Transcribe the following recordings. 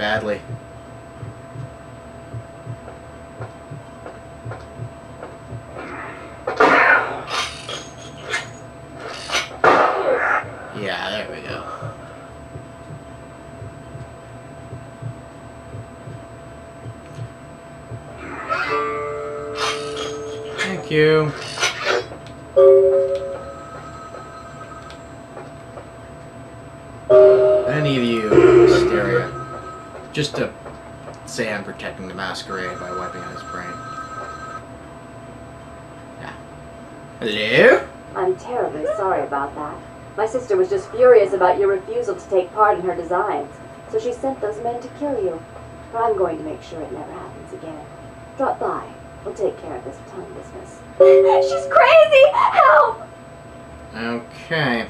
Badly. Yeah, there we go. Thank you. Any of you, hysteria. Just to say I'm protecting the masquerade by wiping out his brain. Yeah. Hello? I'm terribly sorry about that. My sister was just furious about your refusal to take part in her designs, so she sent those men to kill you. But I'm going to make sure it never happens again. Drop by. We'll take care of this Tung business. She's crazy! Help! Okay.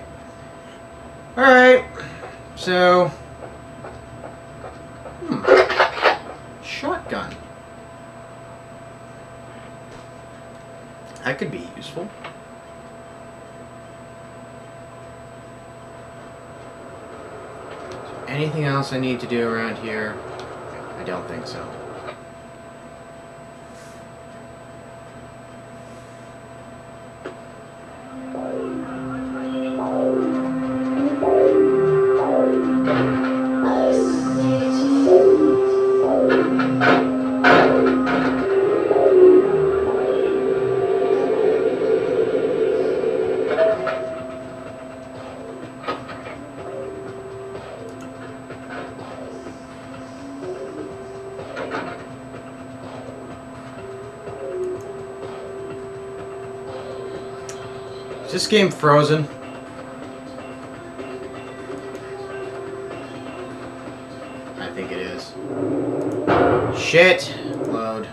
Alright. So. Shotgun. That could be useful. Anything else I need to do around here? I don't think so. Is this game frozen? I think it is. Shit! Load.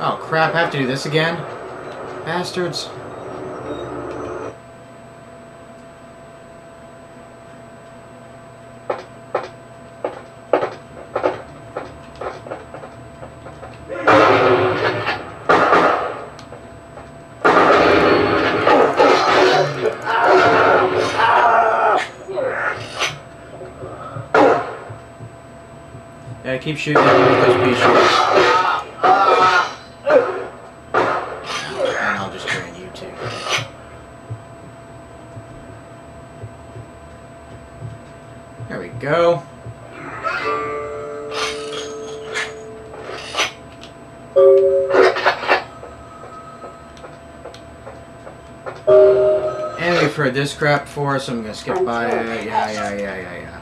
Oh crap, I have to do this again? Bastards. Keep shooting me with those pea shoots. And I'll just train you too. There we go. And we've heard this crap before, so I'm gonna skip by it. Yeah, yeah, yeah, yeah, yeah.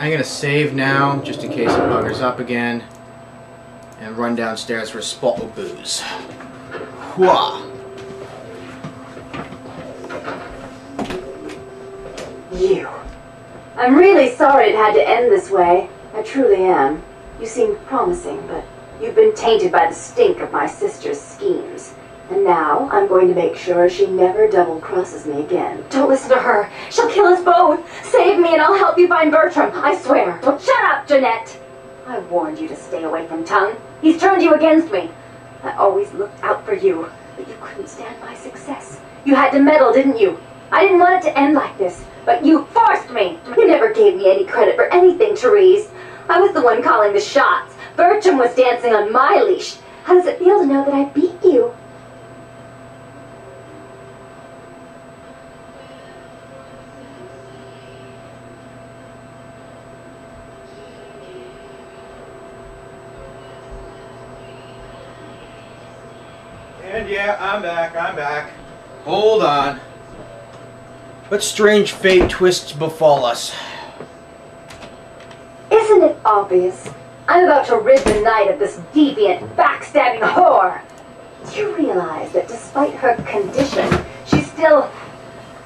I'm gonna save now, just in case it buggers up again. And run downstairs for a spot of booze. Whoa! You. I'm really sorry it had to end this way. I truly am. You seemed promising, but you've been tainted by the stink of my sister's schemes. And now I'm going to make sure she never double crosses me again. Don't listen to her. She'll kill us both. Save me and I'll help you find Bertram. I swear. Don't shut up, Jeanette. I warned you to stay away from Tung. He's turned you against me. I always looked out for you, but you couldn't stand my success. You had to meddle, didn't you? I didn't want it to end like this, but you forced me. You never gave me any credit for anything, Therese. I was the one calling the shots. Bertram was dancing on my leash. How does it feel to know that I beat you? And yeah, I'm back, I'm back. Hold on. What strange fate twists befall us? Isn't it obvious? I'm about to rid the night of this deviant, backstabbing whore. Do you realize that despite her condition, she still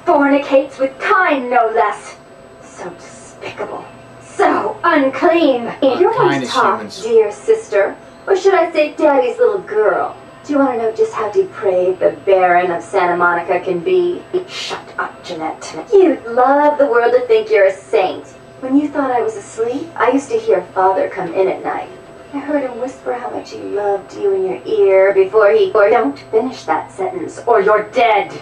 fornicates with kind, no less? So despicable. So unclean. You're kind one to as talk, dear sister. Or should I say daddy's little girl? Do you want to know just how depraved the Baron of Santa Monica can be? Shut up, Jeanette. You'd love the world to think you're a saint. When you thought I was asleep, I used to hear Father come in at night. I heard him whisper how much he loved you in your ear before he... Or don't finish that sentence, or you're dead.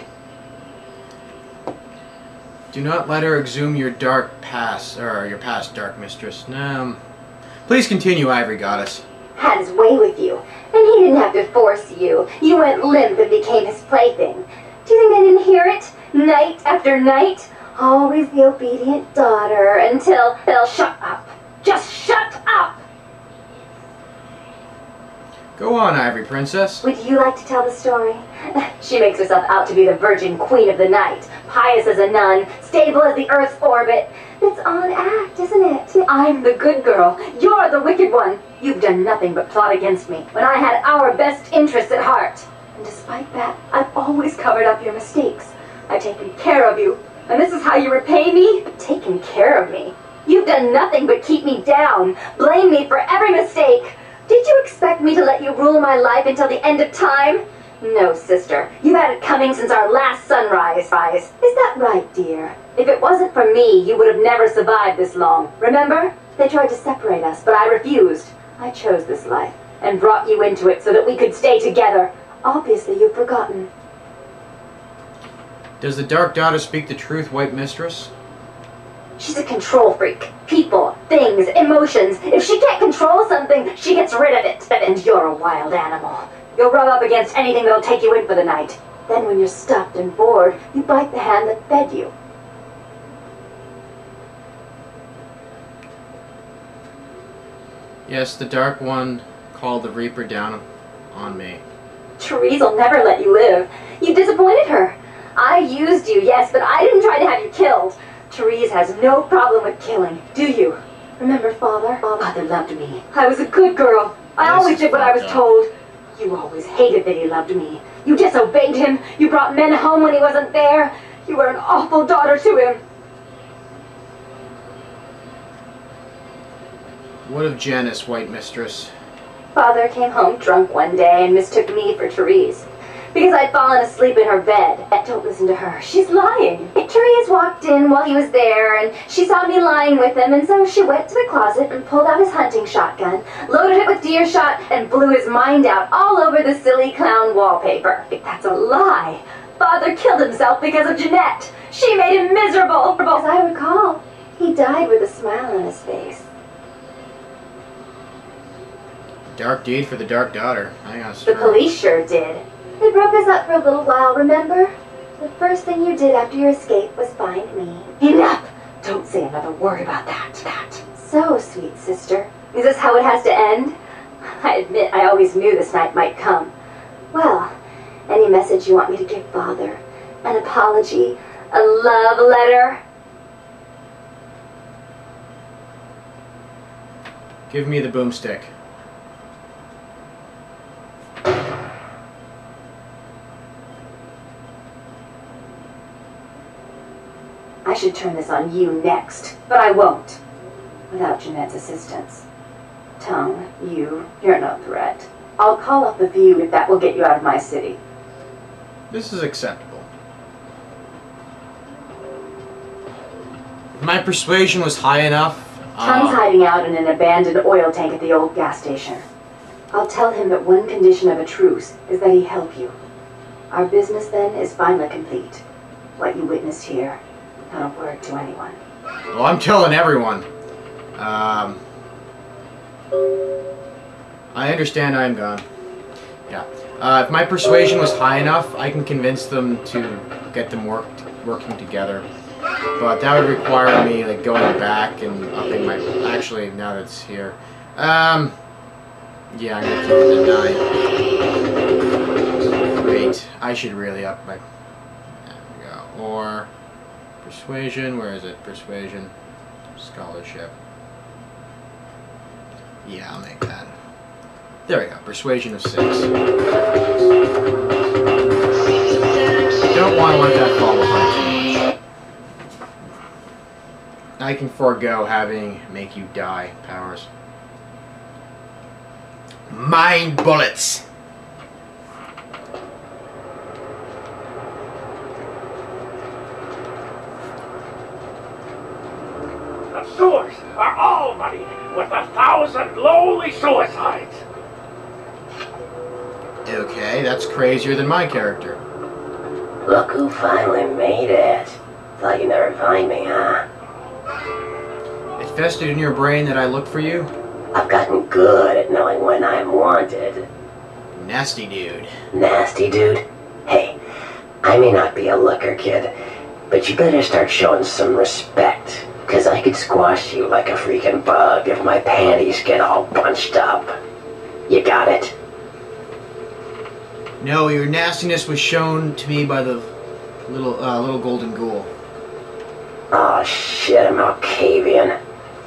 Do not let her exhume your dark past, or your past, dark mistress. No. Please continue, Ivory Goddess. Had his way with you, and he didn't have to force you. You went limp and became his plaything. Do you think I didn't hear it? Night after night? Always the obedient daughter until they'll shut up. Just shut up! Go on, Ivory Princess. Would you like to tell the story? She makes herself out to be the virgin queen of the night, pious as a nun, stable as the earth's orbit. It's an act, isn't it? I'm the good girl. You're the wicked one. You've done nothing but plot against me when I had our best interests at heart. And despite that, I've always covered up your mistakes. I've taken care of you. And this is how you repay me? Taken care of me. You've done nothing but keep me down, blame me for every mistake. Did you expect me to let you rule my life until the end of time? No, sister. You've had it coming since our last sunrise. Rise. Is that right, dear? If it wasn't for me, you would have never survived this long. Remember? They tried to separate us, but I refused. I chose this life and brought you into it so that we could stay together. Obviously, you've forgotten. Does the Dark Daughter speak the truth, White Mistress? She's a control freak. People, things, emotions. If she can't control something, she gets rid of it. And you're a wild animal. You'll rub up against anything that'll take you in for the night. Then when you're stuffed and bored, you bite the hand that fed you. Yes, the Dark One called the Reaper down on me. Therese will never let you live. You disappointed her. I used you, yes, but I didn't try to have you killed. Therese has no problem with killing, do you? Remember father? Father loved me. I was a good girl. I This always did what I was up. told. You always hated that he loved me. You disobeyed him. You brought men home when he wasn't there. You were an awful daughter to him. What of Janice, White Mistress? Father came home drunk one day and mistook me for Therese. Because I'd fallen asleep in her bed. Don't listen to her. She's lying. Therese walked in while he was there, and she saw me lying with him, and so she went to the closet and pulled out his hunting shotgun, loaded it with deer shot, and blew his mind out all over the silly clown wallpaper. That's a lie. Father killed himself because of Jeanette. She made him miserable. As I recall, he died with a smile on his face. Dark deed for the Dark Daughter. I. The police sure did. They broke us up for a little while, remember? The first thing you did after your escape was find me. Enough! Don't say another word about that. That. So, sweet sister. Is this how it has to end? I admit I always knew this night might come. Well, any message you want me to give Father? An apology? A love letter? Give me the boomstick. I should turn this on you next, but I won't. Without Jeanette's assistance. Tung, you, you're no threat. I'll call up the view if that will get you out of my city. This is acceptable. My persuasion was high enough. Tung's uh, hiding out in an abandoned oil tank at the old gas station. I'll tell him that one condition of a truce is that he help you. Our business then is finally complete. What you witnessed here, a word to anyone. well, I'm telling everyone. Um, I understand I'm gone. Yeah. Uh, if my persuasion was high enough, I can convince them to get them worked, working together. But that would require me like going back and upping my. Actually, now that it's here, um, yeah, I'm gonna keep it at nine. Wait, I should really up my. There we go. Or persuasion. Where is it? Persuasion, scholarship. Yeah, I'll make that. There we go. Persuasion of six. Don't want to let that fall behind too much. I can forego having make you die powers. Mind bullets. The sewers are all muddy with a thousand lowly suicides. Okay, that's crazier than my character. Look who finally made it. Thought you'd never find me, huh? It festered in your brain that I look for you? I've gotten good at knowing when I'm wanted. Nasty dude. Nasty dude. Hey, I may not be a looker, kid, but you better start showing some respect. Cause I could squash you like a freaking bug if my panties get all bunched up. You got it? No, your nastiness was shown to me by the little uh, little golden ghoul. Oh shit, I'm Malkavian.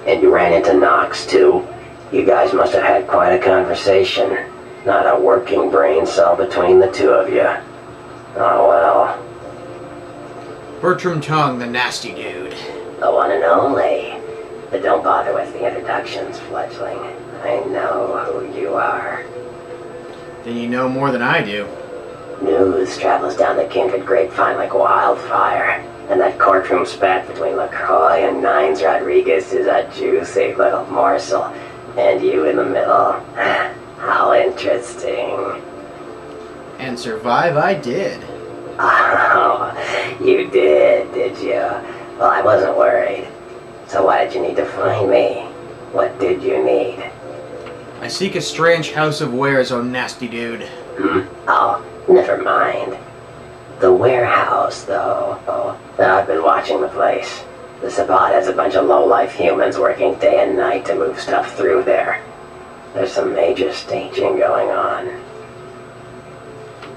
And you ran into Knox too. You guys must have had quite a conversation. Not a working brain cell between the two of you. Oh well. Bertram Tung, the nasty dude. The one and only. But don't bother with the introductions, fledgling. I know who you are. Then you know more than I do. News travels down the kindred grapevine like wildfire. And that courtroom spat between LaCroix and Nines Rodriguez is a juicy little morsel. And you in the middle. How interesting. And survive I did. Oh, you did, did you? Well, I wasn't worried. So why did you need to find me? What did you need? I seek a strange house of wares, oh nasty dude. Hmm? Oh, never mind. The warehouse, though. Oh, I've been watching the place. The Sabbat has a bunch of low-life humans working day and night to move stuff through there. There's some major staging going on.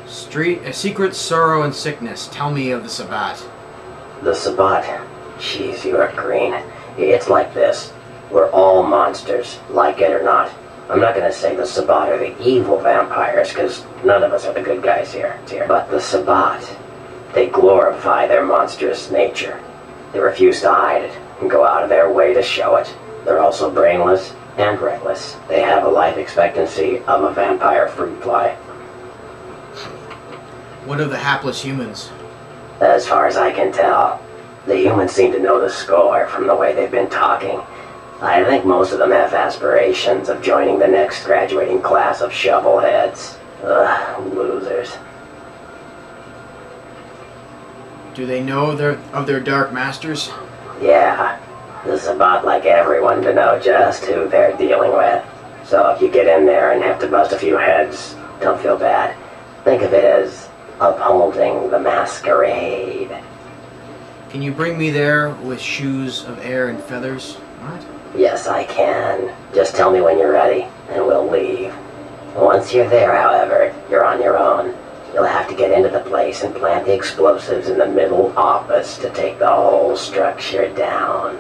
Street, a secret sorrow and sickness. Tell me of the Sabbat. The Sabbat. Jeez, you are green. It's like this. We're all monsters, like it or not. I'm not gonna say the Sabbat are the evil vampires, because none of us are the good guys here, dear. But the Sabbat, they glorify their monstrous nature. They refuse to hide it and go out of their way to show it. They're also brainless and reckless. They have a life expectancy of a vampire fruit fly. What of the hapless humans? As far as I can tell, the humans seem to know the score from the way they've been talking. I think most of them have aspirations of joining the next graduating class of shovelheads. Ugh, losers. Do they know their, of their dark masters? Yeah, this is about like everyone to know just who they're dealing with. So if you get in there and have to bust a few heads, don't feel bad. Think of it as upholding the masquerade. Can you bring me there with shoes of air and feathers? What? Yes, I can. Just tell me when you're ready, and we'll leave. Once you're there, however, you're on your own. You'll have to get into the place and plant the explosives in the middle office to take the whole structure down.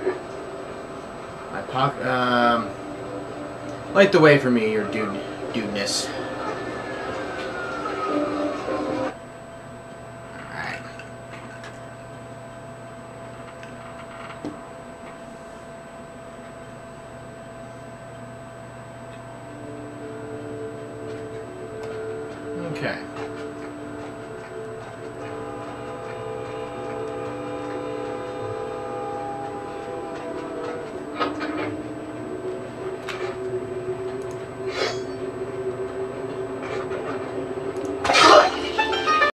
My pocket. Um. Light the way for me, your dude, dudeness.